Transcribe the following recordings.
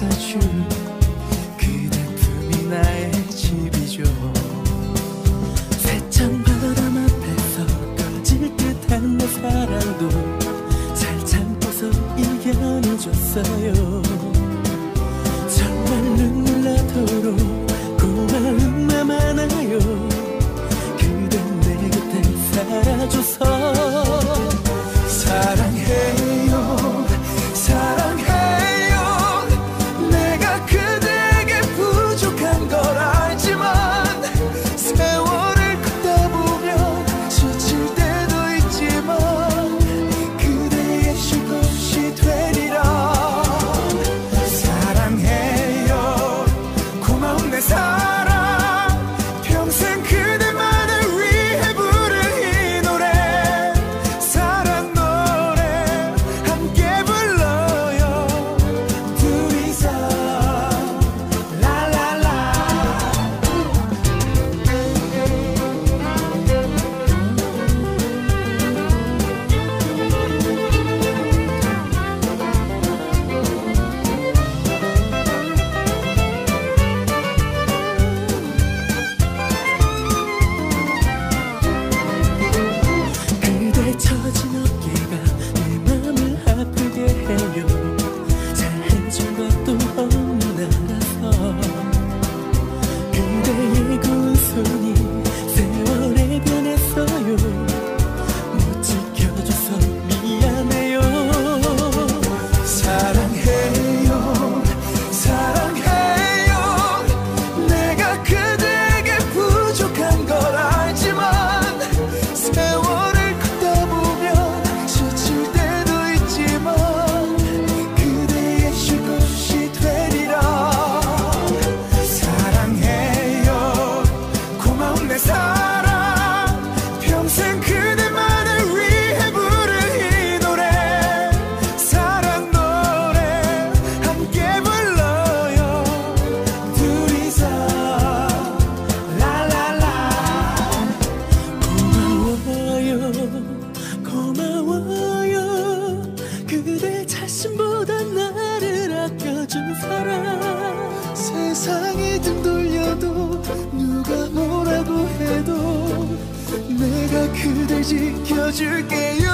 再去。 지켜줄게요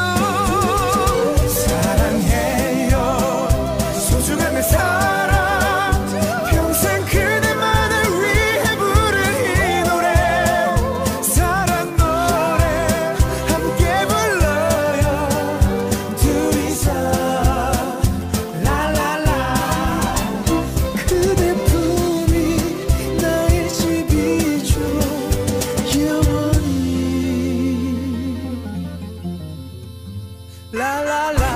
La la la.